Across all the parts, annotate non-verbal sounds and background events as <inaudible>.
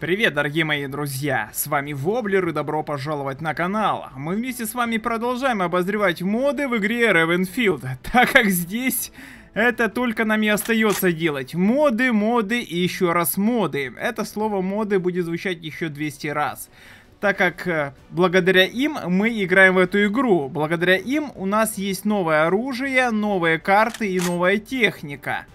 Привет, дорогие мои друзья! С вами Воблер и добро пожаловать на канал. Мы вместе с вами продолжаем обозревать моды в игре Ravenfield, <laughs> так как здесь это только нам и остается делать. Моды, моды и еще раз моды. Это слово моды будет звучать еще 200 раз. Так как э, благодаря им мы играем в эту игру. Благодаря им у нас есть новое оружие, новые карты и новая техника.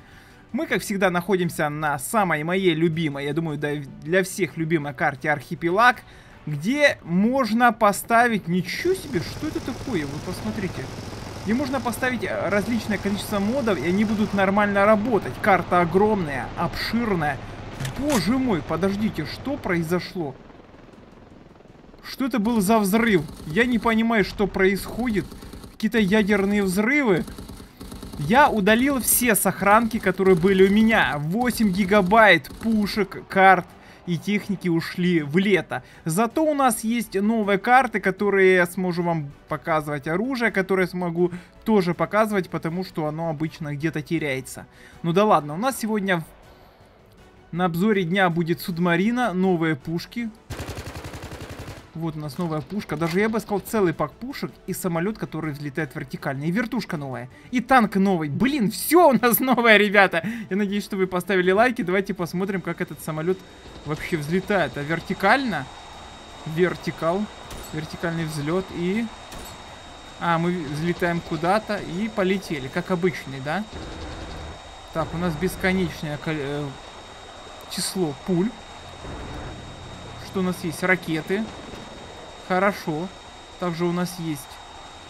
Мы, как всегда, находимся на самой моей любимой, я думаю, для всех любимой карте Архипелаг, где можно поставить... Ничего себе, что это такое? Вы посмотрите. Где можно поставить э, различное количество модов, и они будут нормально работать. Карта огромная, обширная. Боже мой, подождите, что произошло? Что это был за взрыв? Я не понимаю, что происходит. Какие-то ядерные взрывы. Я удалил все сохранки, которые были у меня. 8 гигабайт пушек, карт и техники ушли в лето. Зато у нас есть новые карты, которые я смогу вам показывать. Оружие, которое смогу тоже показывать, потому что оно обычно где-то теряется. Ну да ладно, у нас сегодня на обзоре дня будет Субмарина, новые пушки. Вот у нас новая пушка. Даже я бы сказал целый пак пушек и самолет, который взлетает вертикально. И вертушка новая. И танк новый. Блин, все у нас <laughs> новое, ребята. Я надеюсь, что вы поставили лайки. Давайте посмотрим, как этот самолет вообще взлетает. А вертикально? Вертикал. Вертикальный взлет и... А, мы взлетаем куда-то и полетели. Как обычный, да? Так, у нас бесконечное э, число пуль. Что у нас есть? Ракеты. Хорошо. Также у нас есть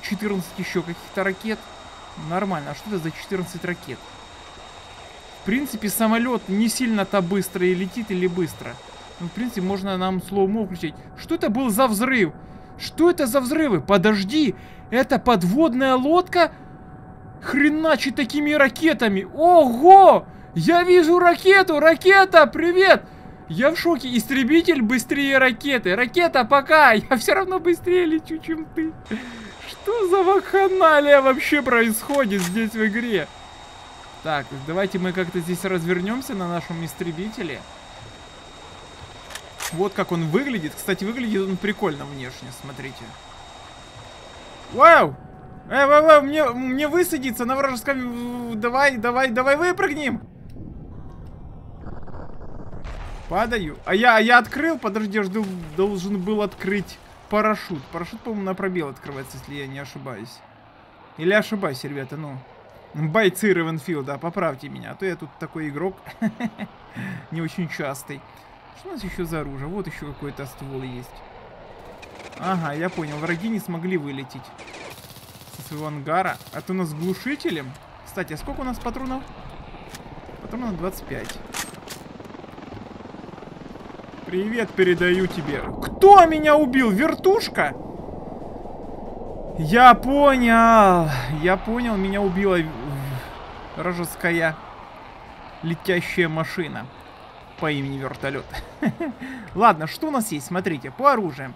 14 еще каких-то ракет. Нормально. А что это за 14 ракет? В принципе, самолет не сильно-то быстро и летит или быстро. Ну, в принципе, можно нам слоумо включить. Что это был за взрыв? Что это за взрывы? Подожди, это подводная лодка? Хреначит такими ракетами. Ого! Я вижу ракету! Ракета, привет! Я в шоке. Истребитель быстрее ракеты. Ракета, пока. Я все равно быстрее лечу, чем ты. Что за вакханалия вообще происходит здесь в игре? Так, давайте мы как-то здесь развернемся на нашем истребителе. Вот как он выглядит. Кстати, выглядит он прикольно внешне, смотрите. Вау! Эй, вау, вау, мне, мне высадиться на вражеском... Давай, давай, давай выпрыгнем! Падаю. А я, а я открыл? Подожди, я жду, должен был открыть парашют. Парашют, по-моему, на пробел открывается, если я не ошибаюсь. Или ошибаюсь, ребята, ну. Бойцы Ревенфилда, поправьте меня, а то я тут такой игрок <laughs> не очень частый. Что у нас еще за оружие? Вот еще какой-то ствол есть. Ага, я понял, враги не смогли вылететь со своего ангара. А то у нас глушителем. Кстати, а сколько у нас патронов? Патронов 25. Привет передаю тебе. Кто меня убил? Вертушка? Я понял. Я понял, меня убила вражеская летящая машина по имени вертолет. <laughs> Ладно, что у нас есть? Смотрите, по оружию.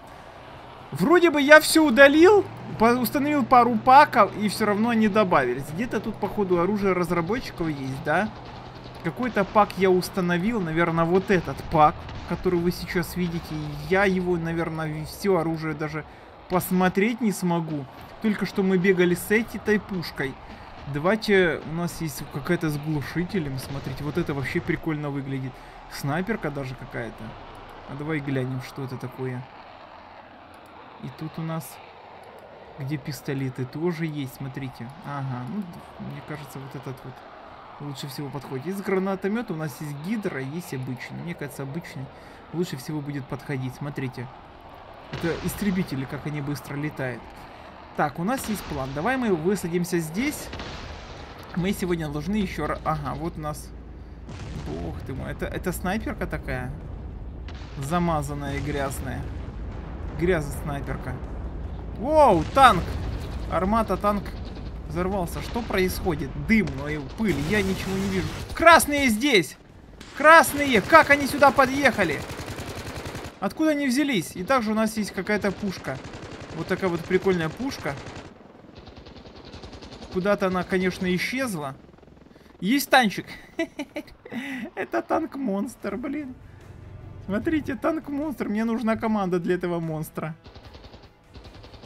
Вроде бы я все удалил, установил пару паков, и все равно они добавились. Где-то тут, походу, оружие разработчиков есть, да? Какой-то пак я установил, наверное, вот этот пак который вы сейчас видите, я его, наверное, все оружие даже посмотреть не смогу. Только что мы бегали с этой пушкой. Давайте, у нас есть какая-то с глушителем, смотрите, вот это вообще прикольно выглядит. Снайперка даже какая-то. А давай глянем, что это такое. И тут у нас, где пистолеты, тоже есть, смотрите. Ага, ну, мне кажется, вот этот вот лучше всего подходит. Из гранатомета у нас есть гидра, есть обычный. Мне кажется, обычный лучше всего будет подходить. Смотрите. Это истребители, как они быстро летают. Так, у нас есть план. Давай мы высадимся здесь. Мы сегодня должны еще... Ага, вот у нас... Бог ты мой. Это, это снайперка такая? Замазанная и грязная. Грязная снайперка. Воу, танк! Армата, танк взорвался. Что происходит? Дым, но и пыль. Я ничего не вижу. Красные здесь! Красные! Как они сюда подъехали? Откуда они взялись? И также у нас есть какая-то пушка. Вот такая вот прикольная пушка. Куда-то она, конечно, исчезла. Есть танчик. <laughs> Это танк-монстр, блин. Смотрите, танк-монстр. Мне нужна команда для этого монстра.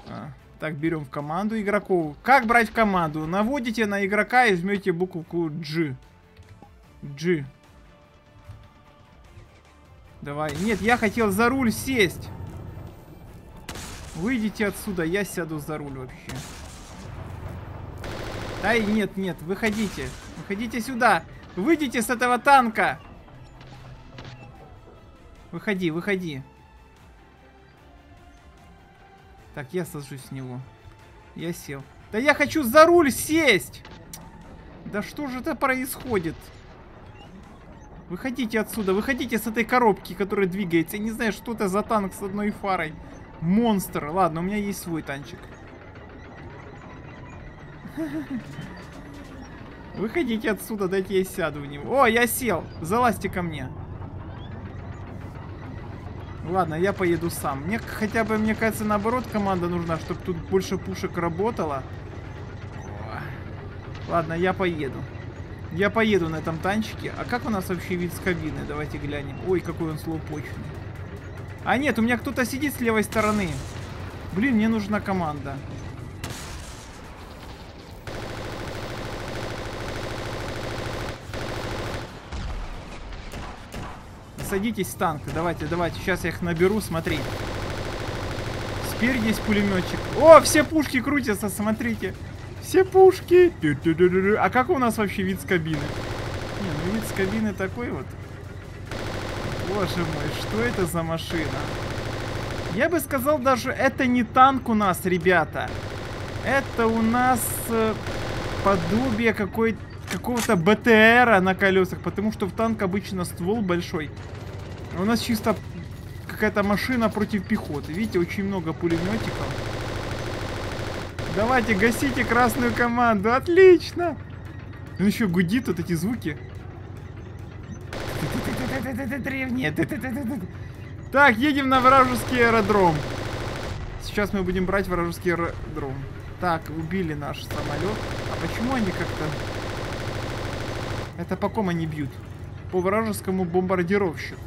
А, так, берем в команду игроков. Как брать в команду? Наводите на игрока и жмете букву G. G. Давай. Нет, я хотел за руль сесть. Выйдите отсюда, я сяду за руль вообще. Ай, нет, нет, выходите. Выходите сюда. Выйдите с этого танка. Выходи, выходи. Так, я сажусь с него. Я сел. Да я хочу за руль сесть! Да что же это происходит? Выходите отсюда, выходите с этой коробки, которая двигается. Я не знаю, что это за танк с одной фарой. Монстр. Ладно, у меня есть свой танчик. Выходите отсюда, дайте я сяду в него. О, я сел. Залазьте ко мне. Ладно, я поеду сам. Мне хотя бы, мне кажется, наоборот команда нужна, чтобы тут больше пушек работало. Ладно, я поеду. Я поеду на этом танчике. А как у нас вообще вид с кабины? Давайте глянем. Ой, какой он слоупочный. А нет, у меня кто-то сидит с левой стороны. Блин, мне нужна команда. Садитесь в танк. Давайте, давайте. Сейчас я их наберу, смотри. Спереди есть пулеметчик. О, все пушки крутятся, смотрите. Все пушки. А как у нас вообще вид с кабины? Не, ну вид с кабины такой вот. Боже мой, что это за машина? Я бы сказал даже, это не танк у нас, ребята. Это у нас э, подобие какой какого-то БТРа на колесах, потому что в танк обычно ствол большой. А у нас чисто какая-то машина против пехоты. Видите, очень много пулеметиков. Давайте, гасите красную команду. Отлично! Он еще гудит вот эти звуки. Древние. Так, едем на вражеский аэродром. Сейчас мы будем брать вражеский аэродром. Так, убили наш самолет. А почему они как-то... Это по ком они бьют? По вражескому бомбардировщику.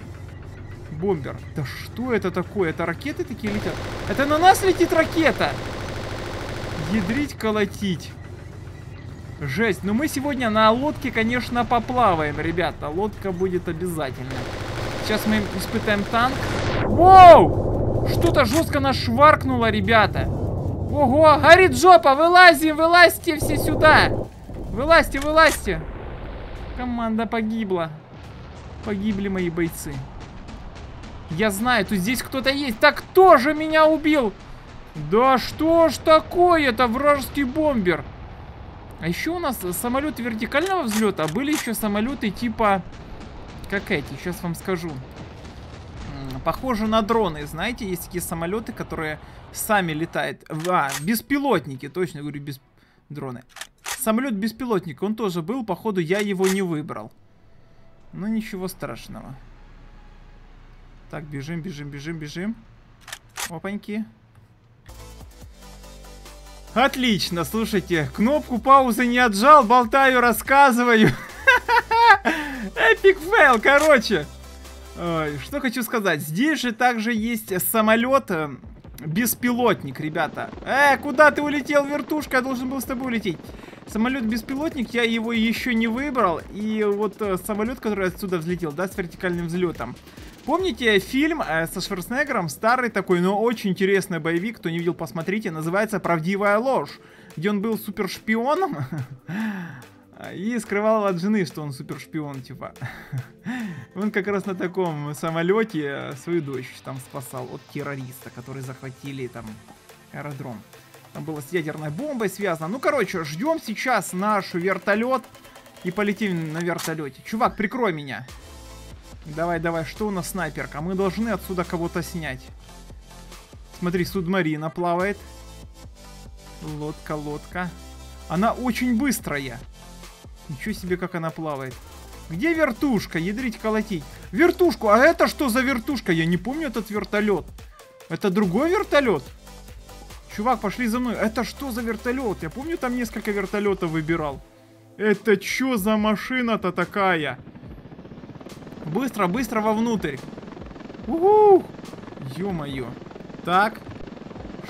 Бомбер. Да что это такое? Это ракеты такие летят? Это на нас летит ракета! Ядрить, колотить. Жесть. Но мы сегодня на лодке, конечно, поплаваем, ребята. Лодка будет обязательно. Сейчас мы испытаем танк. Воу! Что-то жестко нас шваркнуло, ребята. Ого, горит жопа, вылазим, вылазьте все сюда. Вылазьте, вылазьте. Команда погибла. Погибли мои бойцы. Я знаю, тут здесь кто-то есть. Так кто же меня убил? Да что ж такое? Это вражеский бомбер. А еще у нас самолеты вертикального взлета, а были еще самолеты типа... Как эти, сейчас вам скажу. Похоже на дроны, знаете, есть такие самолеты, которые сами летают. А, беспилотники, точно говорю, без дроны. Самолет беспилотник, он тоже был, походу я его не выбрал. Ну ничего страшного. Так, бежим, бежим, бежим, бежим. Опаньки. Отлично, слушайте, кнопку паузы не отжал, болтаю, рассказываю. <laughs> Epic fail, короче. Что хочу сказать, здесь же также есть самолет, э, беспилотник, ребята. Э, куда ты улетел, вертушка? Я должен был с тобой улететь. Самолет-беспилотник, я его еще не выбрал. И вот э, самолет, который отсюда взлетел, да, с вертикальным взлетом. Помните фильм э, со Шварценеггером? Старый такой, но очень интересный боевик. Кто не видел, посмотрите. Называется «Правдивая ложь». Где он был супершпионом. <laughs> И скрывал от жены, что он супершпион, типа. <laughs> Он как раз на таком самолете э, свою дочь там спасал от террориста, которые захватили там аэродром. Там было с ядерной бомбой связано. Ну, короче, ждем сейчас наш вертолет и полетим на вертолете. Чувак, прикрой меня. Давай, давай, что у нас снайперка? Мы должны отсюда кого-то снять. Смотри, субмарина плавает. Лодка, лодка. Она очень быстрая. Ничего себе, как она плавает. Где вертушка? Ядрить, колотить. Вертушку! А это что за вертушка? Я не помню этот вертолет. Это другой вертолет? Чувак, пошли за мной. Это что за вертолет? Я помню, там несколько вертолетов выбирал. Это что за машина-то такая? Быстро, быстро вовнутрь. Угу! Ё-моё. Так.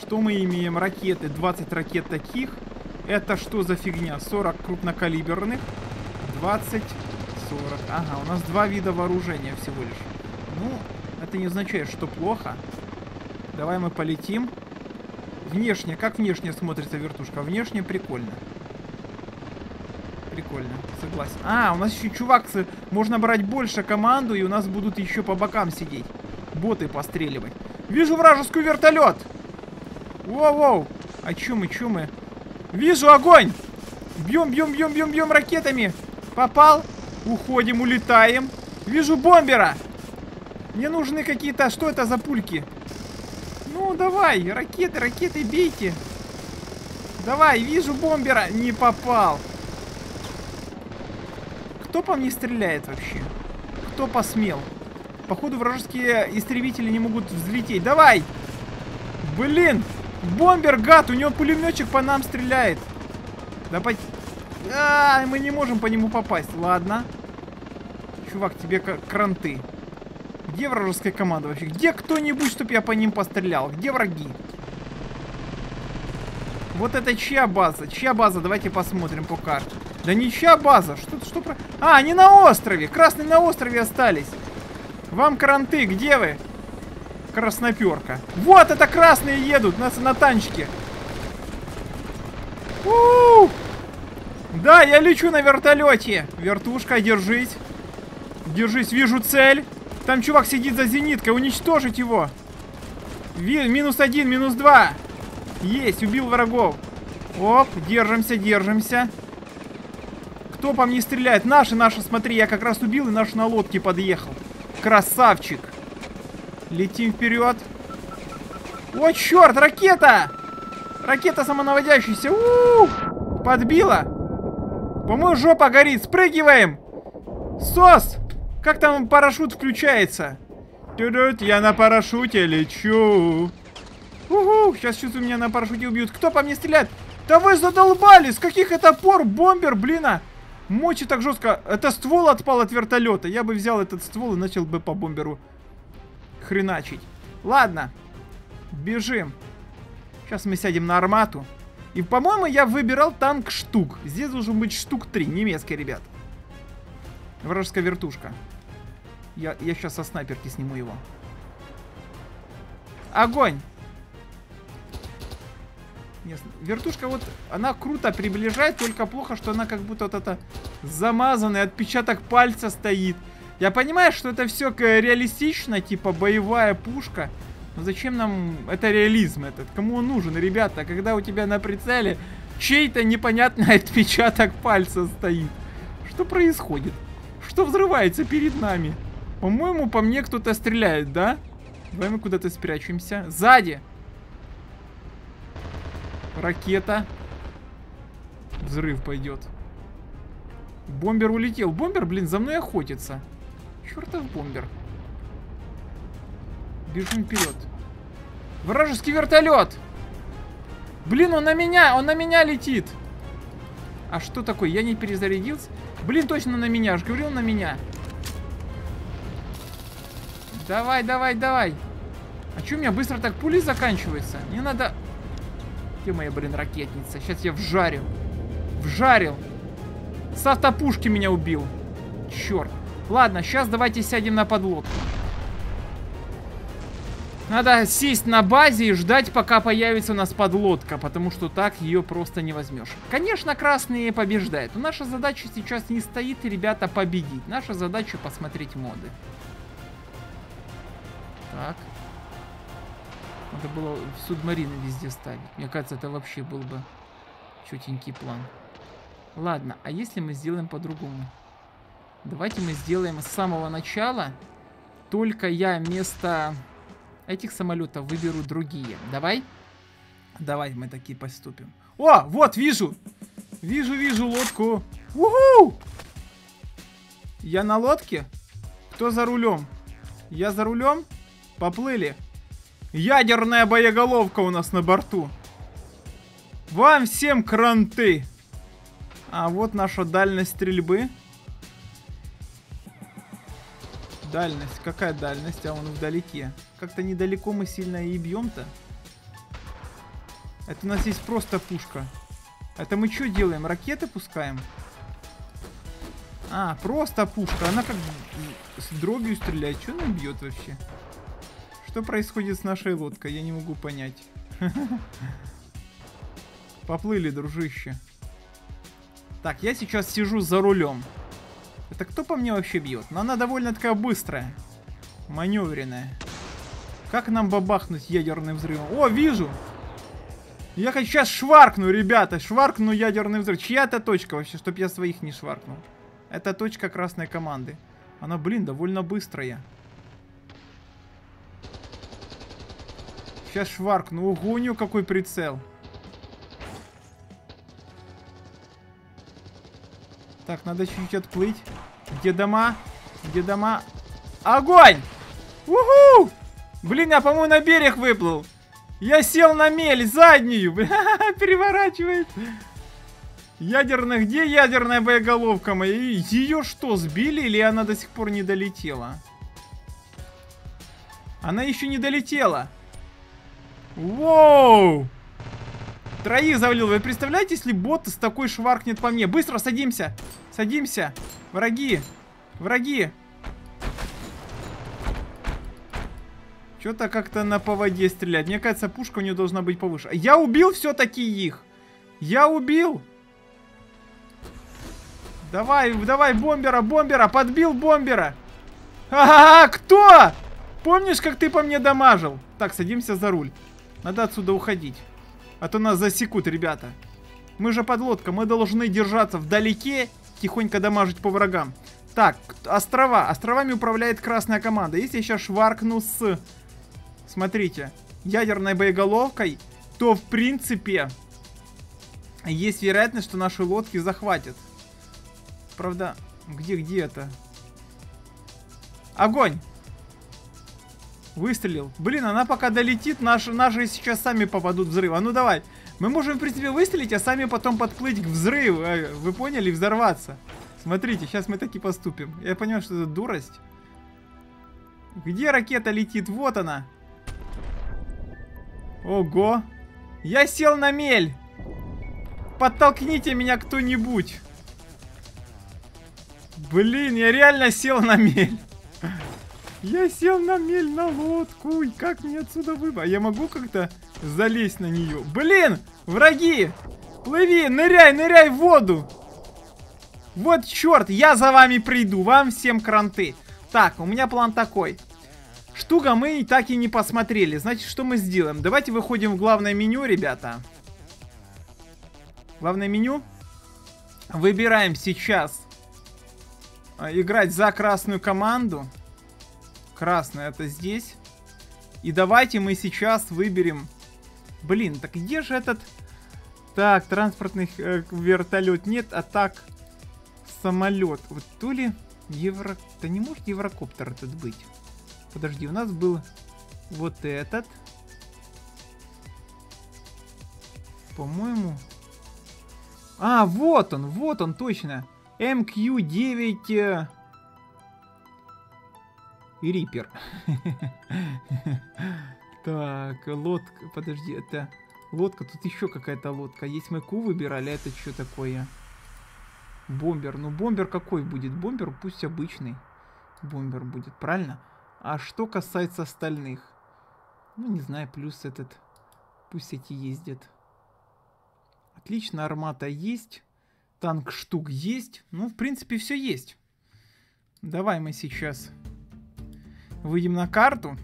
Что мы имеем? Ракеты. 20 ракет таких. Это что за фигня? 40 крупнокалиберных. 20, 40. Ага, у нас два вида вооружения всего лишь. Ну, это не означает, что плохо. Давай мы полетим. Внешне, как внешне смотрится вертушка? Внешне прикольно. Прикольно, согласен. А, у нас еще чувак, можно брать больше команду, и у нас будут еще по бокам сидеть. Боты постреливать. Вижу вражескую вертолет! Воу-воу! А чё мы, чё мы? Вижу огонь! Бьем, бьем, бьем, бьем, бьем ракетами! Попал? Уходим, улетаем. Вижу бомбера! Мне нужны какие-то... Что это за пульки? Ну, давай, ракеты, ракеты, бейте. Давай, вижу бомбера. Не попал. Кто по мне стреляет вообще? Кто посмел? Походу, вражеские истребители не могут взлететь. Давай! Блин! Бомбер, гад! У него пулеметчик по нам стреляет. Да по... А, мы не можем по нему попасть. Ладно. Чувак, тебе кранты. Где вражеская команда вообще? Где кто-нибудь, чтобы я по ним пострелял? Где враги? Вот это чья база? Чья база? Давайте посмотрим по карте. Да не чья база? Что, что про... А, они на острове. Красные на острове остались. Вам кранты, где вы? Красноперка. Вот это красные едут на, на танчике. У -у -у! Да, я лечу на вертолете. Вертушка, держись. Держись, вижу цель. Там чувак сидит за зениткой. Уничтожить его. Ви минус один, минус два. Есть, убил врагов. Оп, держимся, держимся. Кто по мне стреляет? Наши, наши, смотри, я как раз убил и наш на лодке подъехал. Красавчик. Летим вперед. О, черт, ракета! Ракета самонаводящаяся. У -у -у! Подбила. По-моему, жопа горит. Спрыгиваем. Сос! Как там парашют включается? Тюдут, я на парашюте лечу. Угу, сейчас чувствую, меня на парашюте убьют. Кто по мне стреляет? Да вы задолбали! С каких это пор бомбер, блин, а? Мочи так жестко. Это ствол отпал от вертолета. Я бы взял этот ствол и начал бы по бомберу хреначить. Ладно. Бежим. Сейчас мы сядем на армату. И, по-моему, я выбирал танк штук. Здесь должен быть штук 3. Немецкий, ребят. Вражеская вертушка. Я, я сейчас со снайперки сниму его. Огонь! Нет, вертушка вот, она круто приближает, только плохо, что она как будто вот это замазанный отпечаток пальца стоит. Я понимаю, что это все реалистично, типа боевая пушка. Но зачем нам это реализм этот? Кому он нужен, ребята, когда у тебя на прицеле чей-то непонятный <laughs> отпечаток пальца стоит? Что происходит? Что взрывается перед нами? По-моему, по мне кто-то стреляет, да? Давай мы куда-то спрячемся. Сзади! Ракета. Взрыв пойдет. Бомбер улетел. Бомбер, блин, за мной охотится. Чертов бомбер. Бежим вперед. Вражеский вертолет! Блин, он на меня! Он на меня летит! А что такое? Я не перезарядился? Блин, точно на меня. Аж говорил на меня. Давай, давай, давай. А что у меня быстро так пули заканчиваются? Мне надо... Где моя, блин, ракетница? Сейчас я вжарю. Вжарил. С автопушки меня убил. Черт. Ладно, сейчас давайте сядем на подлодку. Надо сесть на базе и ждать, пока появится у нас подлодка, потому что так ее просто не возьмешь. Конечно, красные побеждают, но наша задача сейчас не стоит, ребята, победить. Наша задача посмотреть моды. Так. Надо было субмарины везде ставить. Мне кажется, это вообще был бы чутенький план. Ладно, а если мы сделаем по-другому? Давайте мы сделаем с самого начала. Только я вместо этих самолетов выберу другие. Давай? Давай мы такие поступим. О, вот, вижу! Вижу, вижу лодку. Уху! Я на лодке? Кто за рулем? Я за рулем? Поплыли. Ядерная боеголовка у нас на борту. Вам всем кранты. А вот наша дальность стрельбы. Дальность. Какая дальность? А он вдалеке. Как-то недалеко мы сильно и бьем-то. Это у нас есть просто пушка. Это мы что делаем? Ракеты пускаем? А, просто пушка. Она как с дробью стреляет. Что она бьет вообще? Что происходит с нашей лодкой? Я не могу понять. <laughs> Поплыли, дружище. Так, я сейчас сижу за рулем. Это кто по мне вообще бьет? Но она довольно такая быстрая. Маневренная. Как нам бабахнуть ядерным взрывом? О, вижу! Я хоть сейчас шваркну, ребята. Шваркну ядерный взрыв. Чья это точка вообще, чтоб я своих не шваркнул? Это точка красной команды. Она, блин, довольно быстрая. Сейчас шваркну. Ого, у нее какой прицел. Так, надо чуть-чуть отплыть. Где дома? Где дома? Огонь! Уху! Блин, я, по-моему, на берег выплыл. Я сел на мель заднюю. <laughs> Переворачивает. Ядерная, где ядерная боеголовка моя? Ее что, сбили или она до сих пор не долетела? Она еще не долетела. Воу! Троих завалил. Вы представляете, если бот с такой шваркнет по мне? Быстро садимся. Садимся. Враги. Враги. Что-то как-то на поводе стрелять. Мне кажется, пушка у нее должна быть повыше. Я убил все-таки их. Я убил. Давай, давай, бомбера, бомбера. Подбил бомбера. А, -а, -а кто? Помнишь, как ты по мне дамажил? Так, садимся за руль. Надо отсюда уходить. А то нас засекут, ребята. Мы же подлодка, мы должны держаться вдалеке, тихонько дамажить по врагам. Так, острова. Островами управляет красная команда. Если я сейчас шваркну с... Смотрите, ядерной боеголовкой, то, в принципе, есть вероятность, что наши лодки захватят. Правда, где-где это? Огонь! Выстрелил. Блин, она пока долетит, наши, наши сейчас сами попадут в взрыв. А ну давай. Мы можем, в принципе, выстрелить, а сами потом подплыть к взрыву. Э, вы поняли? Взорваться. Смотрите, сейчас мы таки поступим. Я понимаю, что это дурость. Где ракета летит? Вот она. Ого. Я сел на мель. Подтолкните меня кто-нибудь. Блин, я реально сел на мель. Я сел на мель на лодку. И как мне отсюда выбрать? Я могу как-то залезть на нее? Блин, враги! Плыви, ныряй, ныряй в воду. Вот черт, я за вами приду. Вам всем кранты. Так, у меня план такой. Штука мы и так и не посмотрели. Значит, что мы сделаем? Давайте выходим в главное меню, ребята. Главное меню. Выбираем сейчас а, играть за красную команду. Красная это здесь. И давайте мы сейчас выберем... Блин, так где же этот... Так, транспортный э, вертолет нет, а так самолет. Вот то ли евро... Да не может еврокоптер этот быть. Подожди, у нас был вот этот. По-моему... А, вот он, вот он, точно. MQ-9... И Рипер. <laughs> Так, лодка. Подожди, это лодка. Тут еще какая-то лодка. Есть мы Ку выбирали, это что такое? Бомбер. Ну, бомбер какой будет? Бомбер пусть обычный. Бомбер будет, правильно? А что касается остальных? Ну, не знаю, плюс этот... Пусть эти ездят. Отлично, армата есть. Танк штук есть. Ну, в принципе, все есть. Давай мы сейчас Выйдем на карту.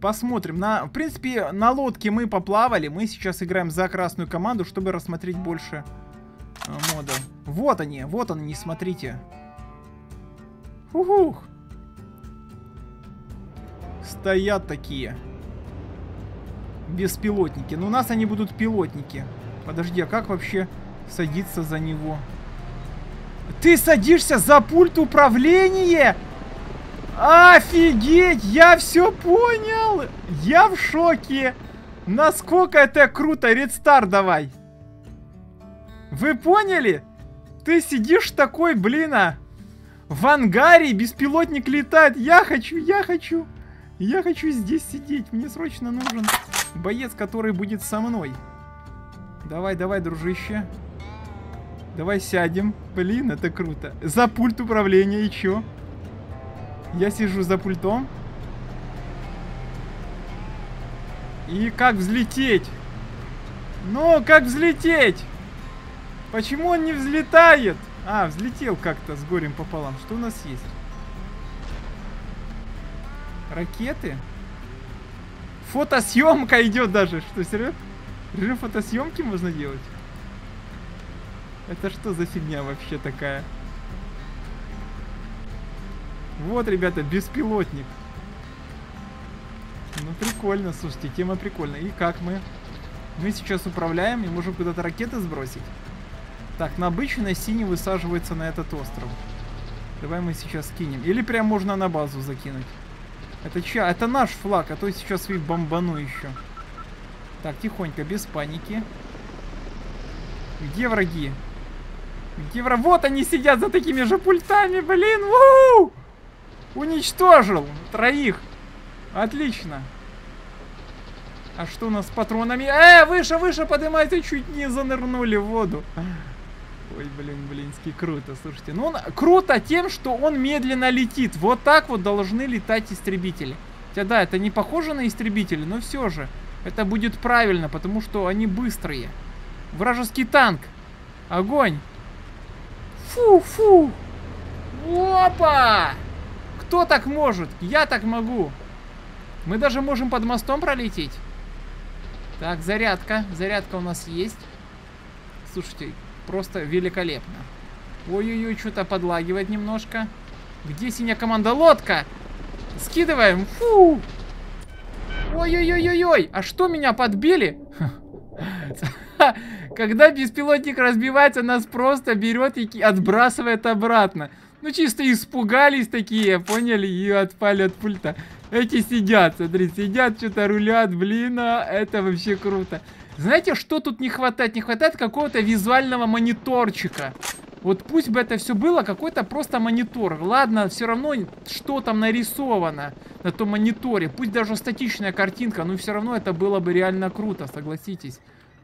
Посмотрим. На, в принципе, на лодке мы поплавали. Мы сейчас играем за красную команду, чтобы рассмотреть больше э, модов. Вот они, вот они, смотрите. Ух. Стоят такие. Беспилотники. Но у нас они будут пилотники. Подожди, а как вообще садиться за него? Ты садишься за пульт управления? Офигеть! Я все понял! Я в шоке! Насколько это круто! Редстар давай! Вы поняли? Ты сидишь такой, блин, а... В ангаре беспилотник летает. Я хочу, я хочу. Я хочу здесь сидеть. Мне срочно нужен боец, который будет со мной. Давай, давай, дружище. Давай сядем. Блин, это круто. За пульт управления и чё? Я сижу за пультом. И как взлететь? Ну, как взлететь? Почему он не взлетает? А, взлетел как-то с горем пополам. Что у нас есть? Ракеты? Фотосъемка идет даже. Что, серьезно? Режим фотосъемки можно делать? Это что за фигня вообще такая? Вот, ребята, беспилотник. Ну, прикольно, слушайте, тема прикольная. И как мы? Мы сейчас управляем и можем куда-то ракеты сбросить. Так, на обычной синий высаживается на этот остров. Давай мы сейчас кинем. Или прям можно на базу закинуть. Это чья? Это наш флаг, а то сейчас их бомбану еще. Так, тихонько, без паники. Где враги? Где враги? Вот они сидят за такими же пультами, блин! У Уничтожил! Троих! Отлично! А что у нас с патронами? Э, выше, выше поднимайте, чуть не занырнули в воду. Ой, блин, блинский, круто, слушайте. Ну, он круто тем, что он медленно летит. Вот так вот должны летать истребители. Хотя, да, это не похоже на истребители, но все же. Это будет правильно, потому что они быстрые. Вражеский танк. Огонь. Фу, фу. Опа! Кто так может? Я так могу. Мы даже можем под мостом пролететь. Так, зарядка. Зарядка у нас есть. Слушайте, просто великолепно. Ой-ой-ой, что-то подлагивает немножко. Где синяя команда? Лодка! Скидываем. Фу! Ой-ой-ой-ой-ой! А что меня подбили? <laughs> Когда беспилотник разбивается, нас просто берет и отбрасывает обратно. Ну, чисто испугались такие, поняли, и отпали от пульта. Эти сидят, смотри, сидят, что-то рулят, блин, а это вообще круто. Знаете, что тут не хватает? Не хватает какого-то визуального мониторчика. Вот пусть бы это все было какой-то просто монитор. Ладно, все равно, что там нарисовано на том мониторе. Пусть даже статичная картинка, но все равно это было бы реально круто, согласитесь.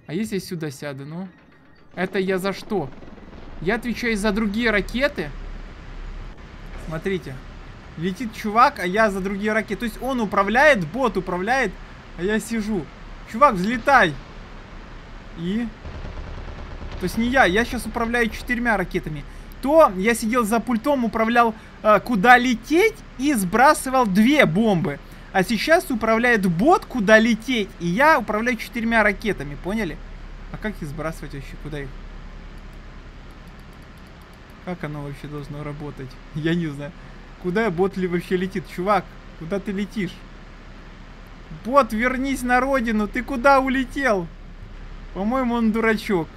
А если сюда сяду, ну? Это я за что? Я отвечаю за другие ракеты? Смотрите. Летит чувак, а я за другие ракеты. То есть он управляет, бот управляет, а я сижу. Чувак, взлетай! И... То есть не я, я сейчас управляю четырьмя ракетами. То я сидел за пультом, управлял э, куда лететь и сбрасывал две бомбы. А сейчас управляет бот, куда лететь, и я управляю четырьмя ракетами, поняли? А как их сбрасывать вообще? Куда их? Как оно вообще должно работать? <laughs> Я не знаю. Куда бот ли вообще летит? Чувак, куда ты летишь? Бот, вернись на родину, ты куда улетел? По-моему, он дурачок.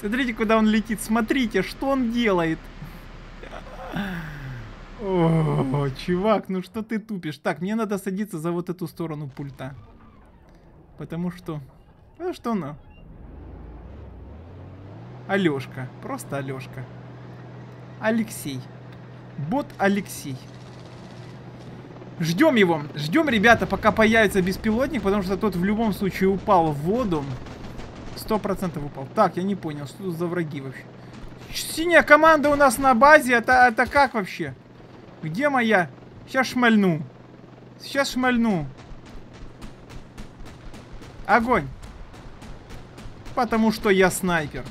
Смотрите, куда он летит. Смотрите, что он делает. <laughs> О, чувак, ну что ты тупишь? Так, мне надо садиться за вот эту сторону пульта. Потому что... Ну что ну? Алешка. Просто Алешка. Алексей. Бот Алексей. Ждем его. Ждем, ребята, пока появится беспилотник, потому что тот в любом случае упал в воду. Сто процентов упал. Так, я не понял, что тут за враги вообще. Синяя команда у нас на базе. Это, это как вообще? Где моя? Сейчас шмальну. Сейчас шмальну. Огонь. Потому что я снайпер.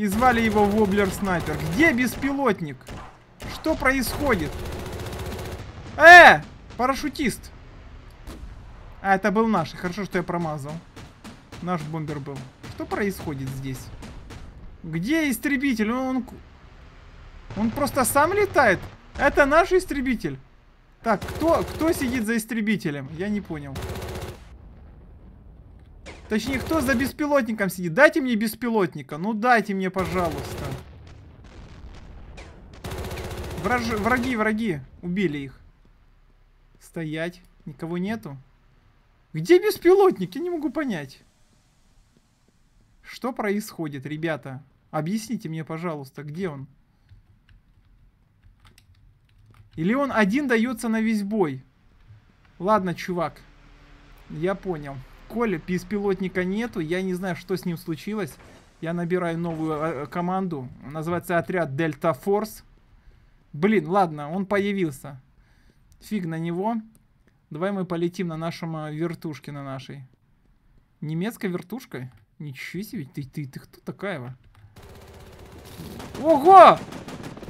И звали его Воблер Снайпер. Где беспилотник? Что происходит? Э! Парашютист! А, это был наш. Хорошо, что я промазал. Наш бомбер был. Что происходит здесь? Где истребитель? Он, он просто сам летает? Это наш истребитель? Так, кто, кто сидит за истребителем? Я не понял. Точнее, кто за беспилотником сидит? Дайте мне беспилотника. Ну, дайте мне, пожалуйста. Враж... Враги, враги. Убили их. Стоять. Никого нету. Где беспилотник? Я не могу понять. Что происходит, ребята? Объясните мне, пожалуйста, где он? Или он один дается на весь бой? Ладно, чувак. Я понял. Коля, беспилотника нету. Я не знаю, что с ним случилось. Я набираю новую э, команду. Называется отряд Дельта Форс. Блин, ладно, он появился. Фиг на него. Давай мы полетим на нашем э, вертушке, на нашей. Немецкой вертушкой? Ничего себе, ты, ты, ты кто такая? Во? Ого!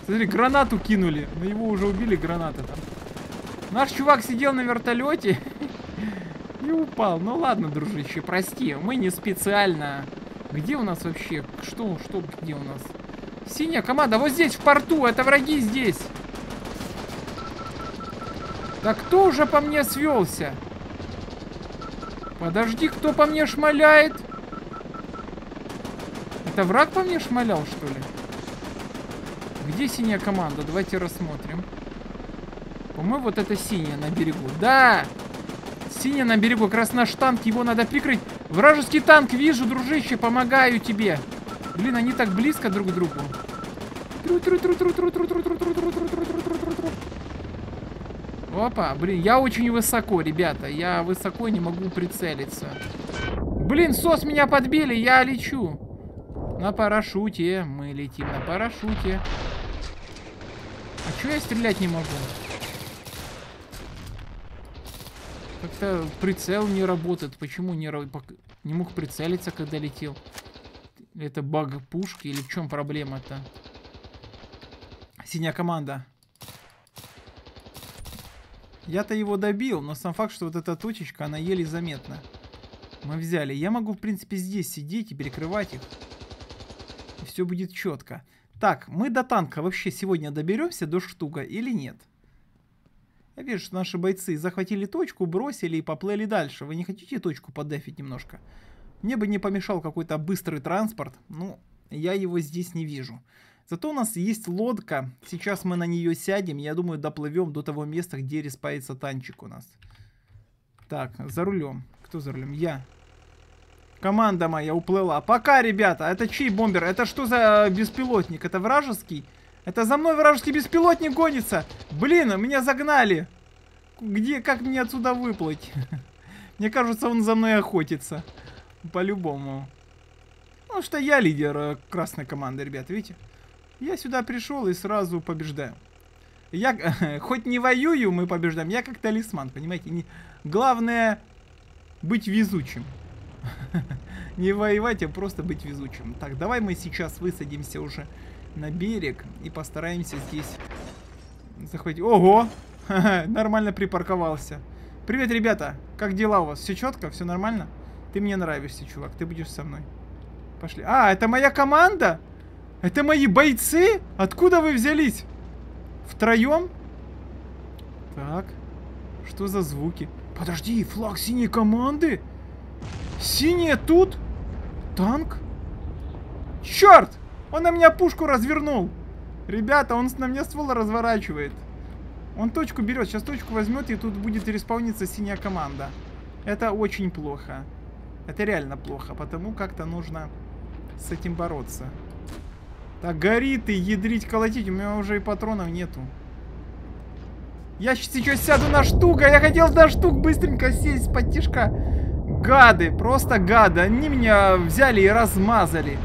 Смотри, гранату кинули. Но его уже убили граната там. Наш чувак сидел на вертолете <laughs> и упал. Ну ладно, дружище, прости. Мы не специально. Где у нас вообще? Что, что, где у нас? Синяя команда, вот здесь, в порту. Это враги здесь. Да кто уже по мне свелся? Подожди, кто по мне шмаляет? Это враг по мне шмалял, что ли? Где синяя команда? Давайте рассмотрим. По-моему, вот это синяя на берегу. Да! Синяя на берегу. Как раз наш танк. Его надо прикрыть. Вражеский танк вижу, дружище. Помогаю тебе. Блин, они так близко друг к другу. Опа, блин, я очень высоко, ребята. Я высоко не могу прицелиться. Блин, сос меня подбили, я лечу. На парашюте. Мы летим на парашюте. А чё я стрелять не могу? Как-то прицел не работает. Почему не, не мог прицелиться, когда летел? Это баг пушки или в чем проблема-то? Синяя команда. Я-то его добил, но сам факт, что вот эта точечка, она еле заметна. Мы взяли. Я могу, в принципе, здесь сидеть и перекрывать их. И все будет четко. Так, мы до танка вообще сегодня доберемся до штука или нет? Я вижу, что наши бойцы захватили точку, бросили и поплыли дальше. Вы не хотите точку подефить немножко? Мне бы не помешал какой-то быстрый транспорт. Ну, я его здесь не вижу. Зато у нас есть лодка. Сейчас мы на нее сядем. Я думаю, доплывем до того места, где респается танчик у нас. Так, за рулем. Кто за рулем? Я. Команда моя уплыла. Пока, ребята. Это чей бомбер? Это что за беспилотник? Это вражеский? Это за мной вражеский беспилотник гонится. Блин, меня загнали. Где, как мне отсюда выплыть? <laughs> Мне кажется, он за мной охотится. По-любому. Ну, что я лидер э, красной команды, ребята, видите? Я сюда пришел и сразу побеждаю. Я, <laughs> хоть не воюю, мы побеждаем. Я как талисман, понимаете? Не, главное быть везучим. <laughs> Не воевать, а просто быть везучим. Так, давай мы сейчас высадимся уже на берег и постараемся здесь захватить. Ого! <laughs> Нормально припарковался. Привет, ребята! Как дела у вас? Все четко? Все нормально? Ты мне нравишься, чувак. Ты будешь со мной. Пошли. А, это моя команда? Это мои бойцы? Откуда вы взялись? Втроем? Так. Что за звуки? Подожди, флаг синей команды? Синяя тут? Танк? Черт! Он на меня пушку развернул. Ребята, он на меня ствол разворачивает. Он точку берет. Сейчас точку возьмет, и тут будет респауниться синяя команда. Это очень плохо. Это реально плохо, потому как-то нужно с этим бороться. Так, горит и ядрить, колотить. У меня уже и патронов нету. Я сейчас сяду на штука. Я хотел на штук быстренько сесть под тишка. Гады, просто гады. Они меня взяли и размазали.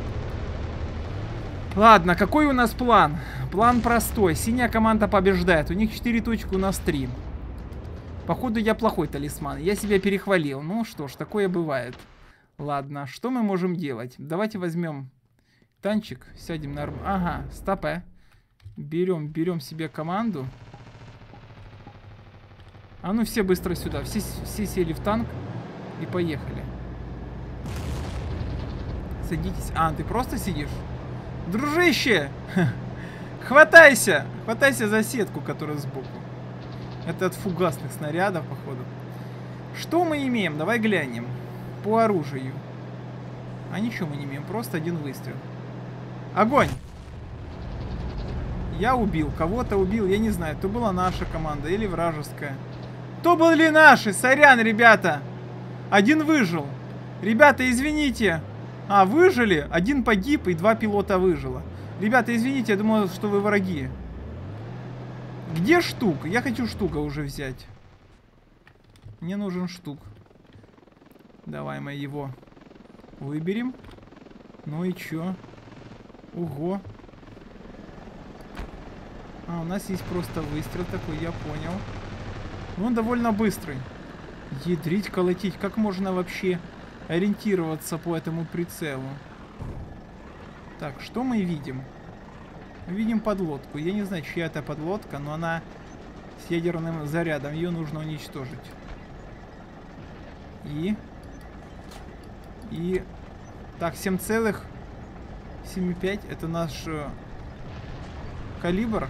Ладно, какой у нас план? План простой. Синяя команда побеждает. У них 4 точки, у нас 3. Походу, я плохой талисман. Я себя перехвалил. Ну что ж, такое бывает. Ладно, что мы можем делать? Давайте возьмем танчик, сядем на... Ага, стопе. Берем, берем себе команду. А ну все быстро сюда. Все, все сели в танк. И поехали. Садитесь. А, ты просто сидишь? Дружище! Хватайся! Хватайся за сетку, которая сбоку. Это от фугасных снарядов, походу. Что мы имеем? Давай глянем. По оружию. А ничего мы не имеем. Просто один выстрел. Огонь! Я убил. Кого-то убил. Я не знаю, то была наша команда или вражеская. То были наши. Сорян, ребята. Один выжил. Ребята, извините. А, выжили? Один погиб и два пилота выжило. Ребята, извините, я думал, что вы враги. Где штук? Я хочу штука уже взять. Мне нужен штук. Давай мы его выберем. Ну и чё? Ого. А, у нас есть просто выстрел такой, я понял. Ну, он довольно быстрый. Ядрить, колотить. Как можно вообще ориентироваться по этому прицелу? Так, что мы видим? Видим подлодку. Я не знаю, чья это подлодка, но она с ядерным зарядом. Ее нужно уничтожить. И... И... Так, 7,75 это наш э, калибр.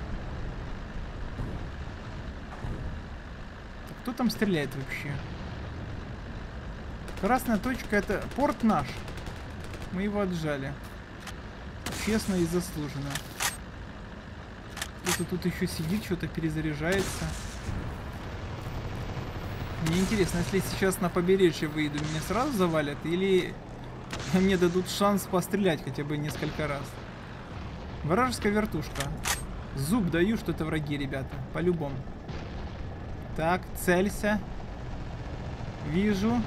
Кто там стреляет вообще? Красная точка это порт наш. Мы его отжали. Честно и заслуженно. Кто-то тут еще сидит, что-то перезаряжается. Мне интересно, если сейчас на побережье выйду, меня сразу завалят или мне дадут шанс пострелять хотя бы несколько раз. Вражеская вертушка. Зуб даю, что это враги, ребята. По-любому. Так, целься. Вижу.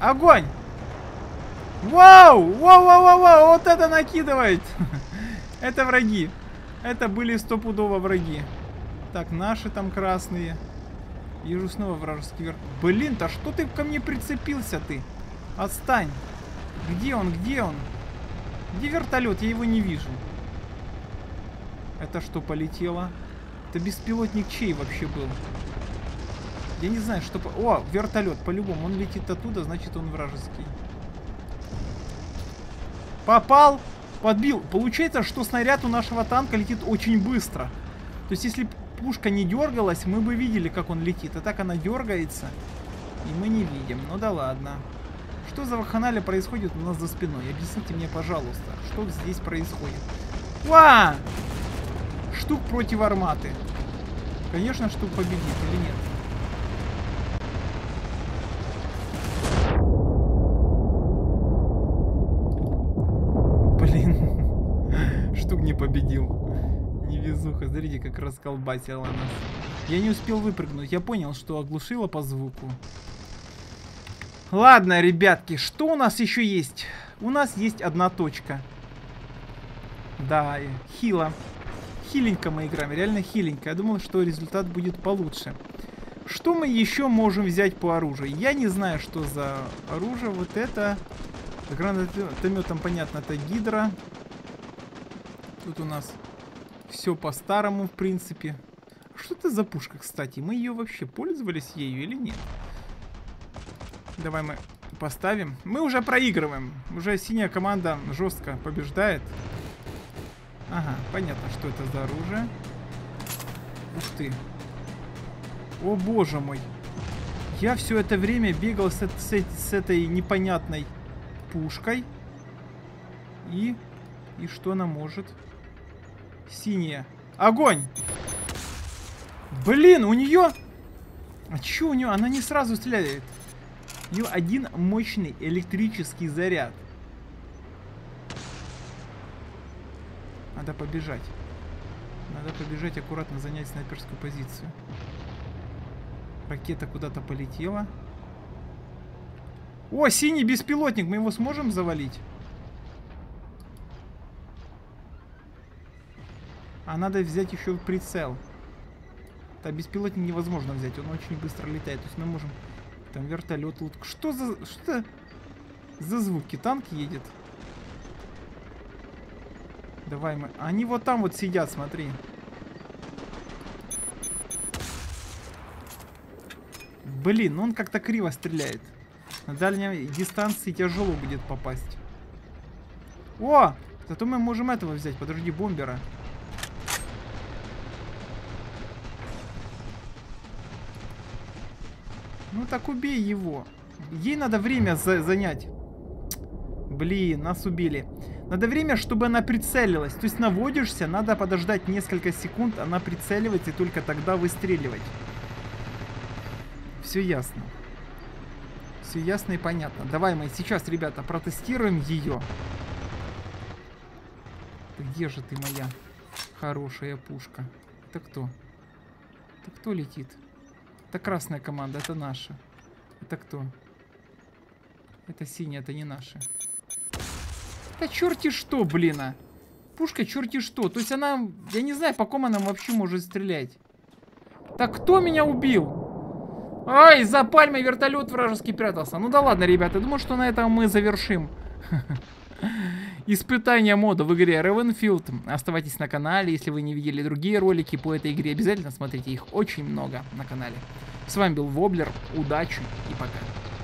Огонь! Вау! Вау, вау, вау, вау! Вот это накидывает! <laughs> это враги. Это были стопудово враги. Так, наши там красные. Вижу снова вражеский верх. Блин, то что ты ко мне прицепился ты? Отстань. Где он? Где он? Где вертолет? Я его не вижу. Это что, полетело? Это беспилотник чей вообще был? Я не знаю, что... О, вертолет, по-любому. Он летит оттуда, значит он вражеский. Попал! Подбил. Получается, что снаряд у нашего танка летит очень быстро. То есть, если пушка не дергалась, мы бы видели, как он летит. А так она дергается, и мы не видим. Ну да ладно. Что за ваханалия происходит у нас за спиной? Объясните мне, пожалуйста, что здесь происходит. Ва! Штук против арматы. Конечно, штук победит или нет? Блин. Штук победил. Невезуха. Смотрите, как расколбасила нас. Я не успел выпрыгнуть. Я понял, что оглушила по звуку. Ладно, ребятки, что у нас еще есть? У нас есть одна точка. Да, хила. Хиленько мы играем, реально хиленько. Я думал, что результат будет получше. Что мы еще можем взять по оружию? Я не знаю, что за оружие. Вот это... Гранатометом, понятно, это гидра. Тут у нас все по-старому, в принципе. Что это за пушка, кстати? Мы ее вообще пользовались ею или нет? Давай мы поставим. Мы уже проигрываем. Уже синяя команда жестко побеждает. Ага, понятно, что это за оружие. Ух ты. О боже мой. Я все это время бегал с, с, с этой непонятной пушкой. И... И что она может? Синяя. Огонь! Блин, у нее... А что у нее? Она не сразу стреляет. У нее один мощный электрический заряд. Надо побежать. Надо побежать, аккуратно занять снайперскую позицию. Ракета куда-то полетела. О, синий беспилотник. Мы его сможем завалить? А надо взять еще прицел. Да, беспилотник невозможно взять. Он очень быстро летает. То есть мы можем там вертолет. Что за... Что за звуки? Танк едет. Давай мы... Они вот там вот сидят, смотри. Блин, ну он как-то криво стреляет. На дальней дистанции тяжело будет попасть. О! Зато мы можем этого взять. Подожди, бомбера. Ну так убей его. Ей надо время за занять. Блин, нас убили. Надо время, чтобы она прицелилась. То есть наводишься, надо подождать несколько секунд, она прицеливается и только тогда выстреливать. Все ясно. Все ясно и понятно. Давай мы сейчас, ребята, протестируем ее. Где же ты моя? Хорошая пушка. Это кто? Это кто летит? Это красная команда, это наша. Это кто? Это синяя, это не наша. Это черти что, блин, а. Пушка черти что. То есть она, я не знаю, по ком она вообще может стрелять. Так кто меня убил? Ай, за пальмой вертолет вражеский прятался. Ну да ладно, ребята, думаю, что на этом мы завершим <laughs> испытание мода в игре Ravenfield. Оставайтесь на канале, если вы не видели другие ролики по этой игре, обязательно смотрите, их очень много на канале. С вами был Воблер, удачи и пока.